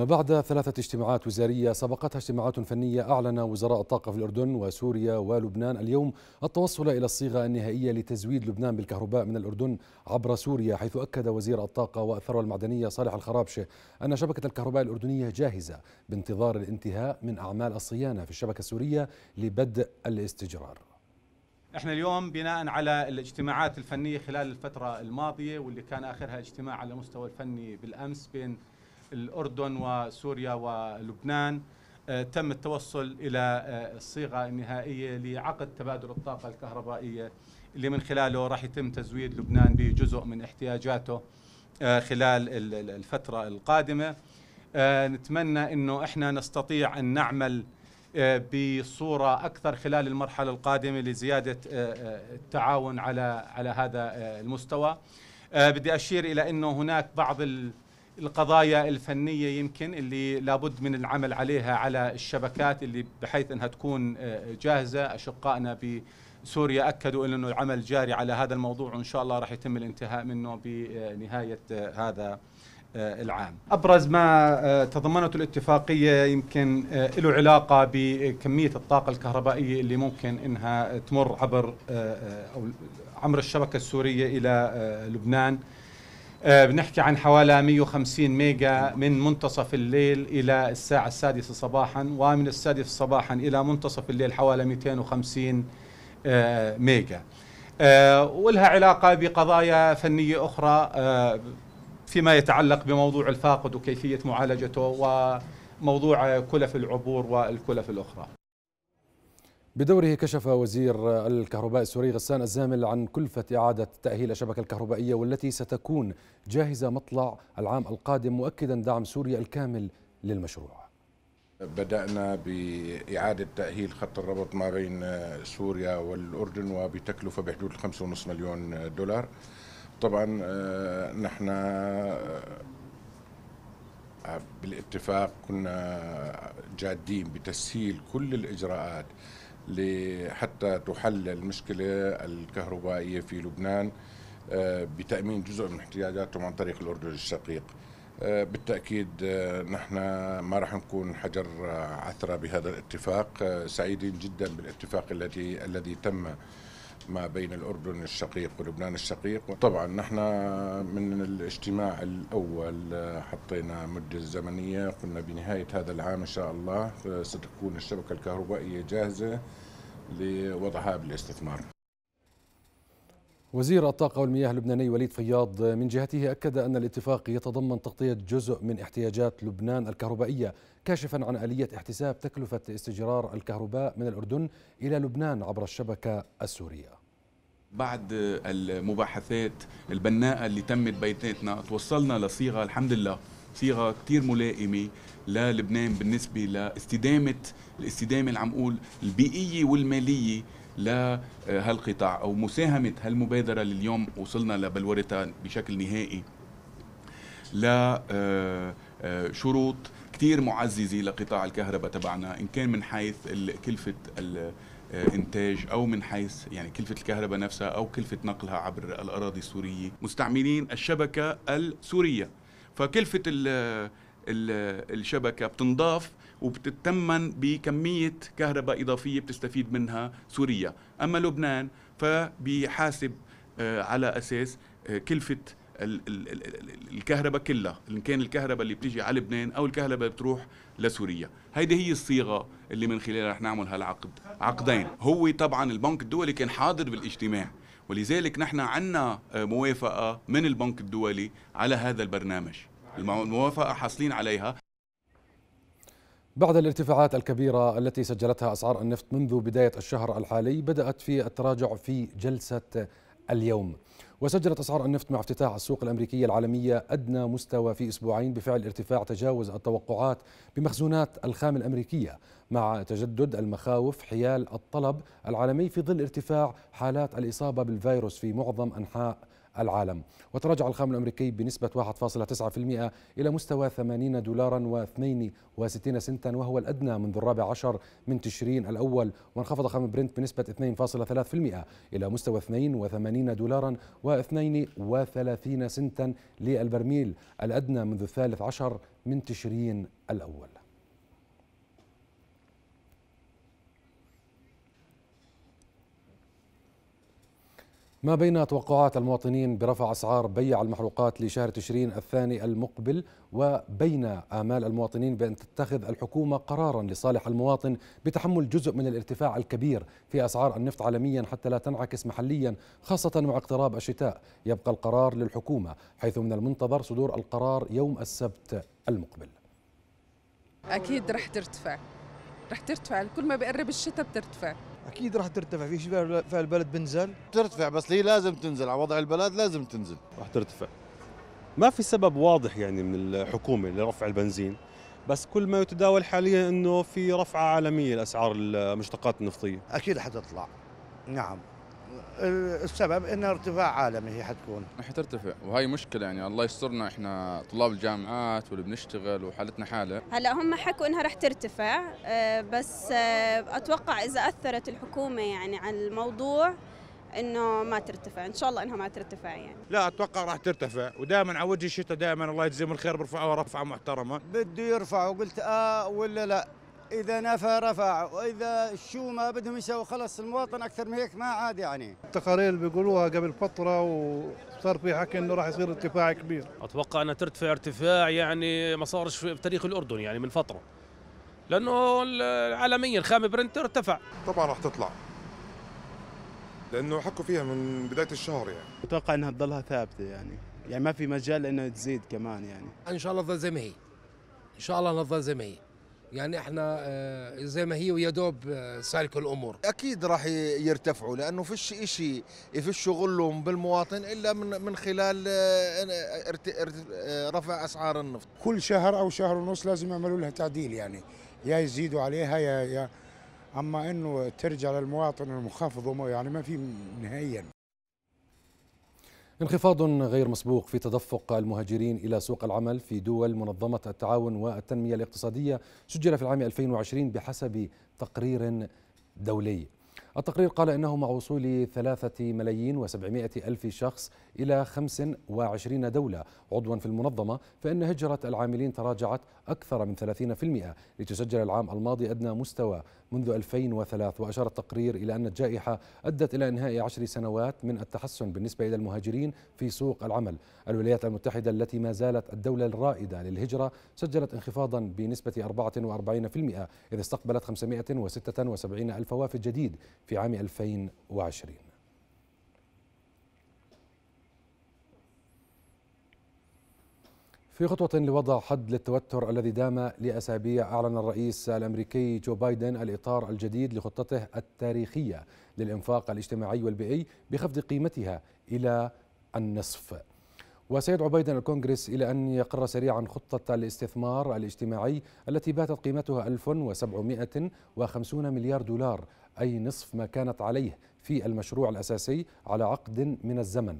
بعد ثلاثة اجتماعات وزارية سبقتها اجتماعات فنية أعلن وزراء الطاقة في الأردن وسوريا ولبنان اليوم التوصل إلى الصيغة النهائية لتزويد لبنان بالكهرباء من الأردن عبر سوريا حيث أكد وزير الطاقة والثروة المعدنية صالح الخرابشة أن شبكة الكهرباء الأردنية جاهزة بانتظار الانتهاء من أعمال الصيانة في الشبكة السورية لبدء الاستجرار. إحنا اليوم بناء على الاجتماعات الفنية خلال الفترة الماضية واللي كان آخرها اجتماع على المستوى الفني بالأمس بين الأردن وسوريا ولبنان آه، تم التوصل إلى آه، الصيغة النهائية لعقد تبادل الطاقة الكهربائية اللي من خلاله راح يتم تزويد لبنان بجزء من احتياجاته آه، خلال الفترة القادمة. نتمنى أنه إحنا نستطيع أن نعمل بصورة أكثر خلال المرحلة القادمة لزيادة التعاون على على هذا المستوى. بدي أشير إلى أنه هناك بعض القضايا الفنية يمكن اللي لابد من العمل عليها على الشبكات اللي بحيث إنها تكون آه، جاهزة. أشقائنا بسوريا أكدوا إنه العمل جاري على هذا الموضوع وإن شاء الله راح يتم الانتهاء منه بنهاية آه، هذا آه، العام. أبرز ما تضمنته الاتفاقية يمكن له علاقة بكمية الطاقة الكهربائية اللي ممكن إنها تمر عبر أو عبر الشبكة السورية إلى لبنان. بنحكي عن حوالي 150 ميجا من منتصف الليل إلى الساعة السادسة صباحا ومن السادسة صباحا إلى منتصف الليل حوالي 250 آه، ميجا. آه، ولها علاقة بقضايا فنية أخرى فيما يتعلق بموضوع الفاقد وكيفية معالجته وموضوع كلف العبور والكلف الأخرى. بدوره كشف وزير الكهرباء السوري غسان الزامل عن كلفة إعادة تأهيل الشبكة الكهربائية والتي ستكون جاهزة مطلع العام القادم مؤكدا دعم سوريا الكامل للمشروع. بدأنا بإعادة تأهيل خط الربط ما بين سوريا والأردن وبتكلفة بحدود 5.5 مليون دولار. طبعا آه، نحن آه، بالاتفاق كنا جادين بتسهيل كل الإجراءات حتى تحل المشكلة الكهربائية في لبنان آه، بتأمين جزء من احتياجاتهم عن طريق الأردن الشقيق. آه، بالتأكيد آه، نحن ما راح نكون حجر عثرة بهذا الاتفاق. سعيدين جدا بالاتفاق الذي الذي تم. ما بين الأردن الشقيق ولبنان الشقيق. طبعا نحن من الاجتماع الأول حطينا مدة زمنية. قلنا بنهاية هذا العام إن شاء الله ستكون الشبكة الكهربائية جاهزة لوضعها بالاستثمار. وزير الطاقة والمياه اللبناني وليد فياض من جهته أكد أن الاتفاق يتضمن تغطية جزء من احتياجات لبنان الكهربائية. كاشفا عن آلية احتساب تكلفة استجرار الكهرباء من الأردن إلى لبنان عبر الشبكة السورية. بعد المباحثات البناءة اللي تمت بيناتنا توصلنا لصيغة الحمد لله صيغة كتير ملائمة للبنان بالنسبة لاستدامة الاستدامة اللي عم نقول البيئية والمالية لهالقطاع أو مساهمة هالمبادرة اللي اليوم وصلنا لبلورتها بشكل نهائي. لشروط كثير معززه لقطاع الكهرباء تبعنا إن كان من حيث كلفة الانتاج أو من حيث يعني كلفة الكهرباء نفسها أو كلفة نقلها عبر الأراضي السورية مستعملين الشبكة السورية. فكلفة الشبكة بتنضاف وبتتمن بكمية كهرباء إضافية بتستفيد منها سوريا. أما لبنان فبيحاسب آه، على أساس آه، كلفة الكهرباء كلها إن كان الكهرباء اللي بتيجي على لبنان أو الكهرباء اللي بتروح لسوريا. هيدي هي الصيغة اللي من خلالها رح نعمل هالعقد عقدين. هو طبعا البنك الدولي كان حاضر بالاجتماع ولذلك نحن عنا آه، موافقة من البنك الدولي على هذا البرنامج. الموافقة حاصلين عليها. بعد الارتفاعات الكبيرة التي سجلتها أسعار النفط منذ بداية الشهر الحالي بدأت في التراجع في جلسة اليوم. وسجلت أسعار النفط مع افتتاح السوق الأمريكية العالمية أدنى مستوى في أسبوعين بفعل ارتفاع تجاوز التوقعات بمخزونات الخام الأمريكية مع تجدد المخاوف حيال الطلب العالمي في ظل ارتفاع حالات الإصابة بالفيروس في معظم أنحاء العالم. وتراجع الخام الأمريكي بنسبة 1.9% إلى مستوى 80 دولارا و62 سنتا وهو الأدنى منذ الرابع عشر من تشرين الأول. وانخفض خام برنت بنسبة 2.3% إلى مستوى 82 دولارا و32 سنتا للبرميل الأدنى منذ الثالث عشر من تشرين الأول. ما بين توقعات المواطنين برفع أسعار بيع المحروقات لشهر تشرين الثاني المقبل وبين آمال المواطنين بأن تتخذ الحكومة قرارا لصالح المواطن بتحمل جزء من الارتفاع الكبير في أسعار النفط عالميا حتى لا تنعكس محليا خاصة مع اقتراب الشتاء. يبقى القرار للحكومة حيث من المنتظر صدور القرار يوم السبت المقبل. أكيد رح ترتفع. رح ترتفع. كل ما بقرب الشتاء بترتفع. أكيد راح ترتفع. في شيء في البلد بنزل؟ ترتفع بس هي لازم تنزل. على وضع البلد لازم تنزل. راح ترتفع. ما في سبب واضح يعني من الحكومة لرفع البنزين بس كل ما يتداول حاليا إنه في رفعة عالمية لأسعار المشتقات النفطية. أكيد حتطلع. نعم. السبب انها ارتفاع عالمي هي حتكون. رح ترتفع وهي مشكلة يعني الله يسترنا إحنا طلاب الجامعات واللي بنشتغل وحالتنا حالة. هلا هم حكوا إنها رح ترتفع آه، بس آه، أتوقع إذا أثرت الحكومة يعني على الموضوع إنه ما ترتفع إن شاء الله إنها ما ترتفع يعني. لا أتوقع راح ترتفع ودائما على وجه الشتاء دائما الله يجزيهم الخير بيرفعوها رفعه محترمة. بده يرفع وقلت آه ولا لا؟ إذا نفى رفع وإذا شو ما بدهم يسووا خلص المواطن أكثر من هيك ما عاد يعني. التقارير اللي بيقولوها قبل فترة وصار في حكي إنه راح يصير ارتفاع كبير. أتوقع أنها ترتفع ارتفاع يعني ما صارش في تاريخ الأردن يعني من فترة. لأنه عالميا خام برنت ارتفع. طبعا راح تطلع. لأنه حكوا فيها من بداية الشهر يعني. أتوقع إنها تضلها ثابتة يعني. يعني ما في مجال إنها تزيد كمان يعني. إن شاء الله تظل زي ما هي. إن شاء الله تظل زي ما هي. يعني إحنا آه، زي ما هي ويا دوب آه، سالكوا الأمور. أكيد راح يرتفعوا لأنه فيش شيء يفش شغلهم بالمواطن إلا من من خلال آه، رفع أسعار النفط. كل شهر أو شهر ونص لازم يعملوا لها تعديل يعني. يا يزيدوا عليها يا يا أما إنه ترجع للمواطن المخفض يعني ما في نهائيا. انخفاض غير مسبوق في تدفق المهاجرين إلى سوق العمل في دول منظمة التعاون والتنمية الاقتصادية سجل في العام 2020 بحسب تقرير دولي. التقرير قال إنه مع وصول ثلاثة ملايين وسبعمائة ألف شخص إلى 25 دولة. عضوا في المنظمة فإن هجرة العاملين تراجعت أكثر من 30% لتسجل العام الماضي أدنى مستوى منذ 2003 وأشار التقرير إلى أن الجائحة أدت إلى إنهاء عشر سنوات من التحسن بالنسبة إلى المهاجرين في سوق العمل. الولايات المتحدة التي ما زالت الدولة الرائدة للهجرة سجلت انخفاضا بنسبة 44% إذ استقبلت 576 ألف وافد جديد في عام 2020 في خطوة لوضع حد للتوتر الذي دام لأسابيع أعلن الرئيس الأمريكي جو بايدن الإطار الجديد لخطته التاريخية للإنفاق الاجتماعي والبيئي بخفض قيمتها إلى النصف. وسيدعو بايدن الكونغرس إلى أن يقر سريعا خطة الاستثمار الاجتماعي التي باتت قيمتها 1750 مليار دولار أي نصف ما كانت عليه في المشروع الأساسي على عقد من الزمن.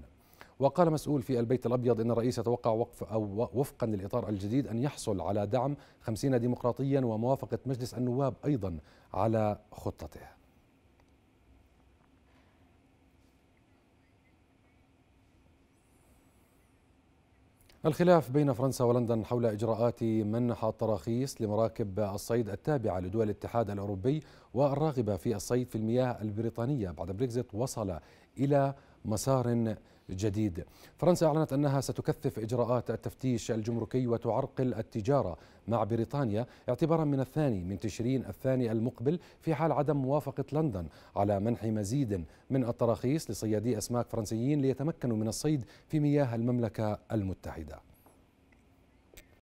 وقال مسؤول في البيت الأبيض أن الرئيس يتوقع وقف أو وفقا للإطار الجديد أن يحصل على دعم خمسين ديمقراطيا وموافقة مجلس النواب أيضا على خطته. الخلاف بين فرنسا ولندن حول إجراءات منح التراخيص لمراكب الصيد التابعة لدول الاتحاد الأوروبي والراغبة في الصيد في المياه البريطانية بعد بريكزيت وصل إلى مسار جديد. فرنسا أعلنت أنها ستكثف إجراءات التفتيش الجمركي وتعرقل التجارة مع بريطانيا اعتبارا من الثاني من تشرين الثاني المقبل في حال عدم موافقة لندن على منح مزيد من التراخيص لصيادي أسماك فرنسيين ليتمكنوا من الصيد في مياه المملكة المتحدة.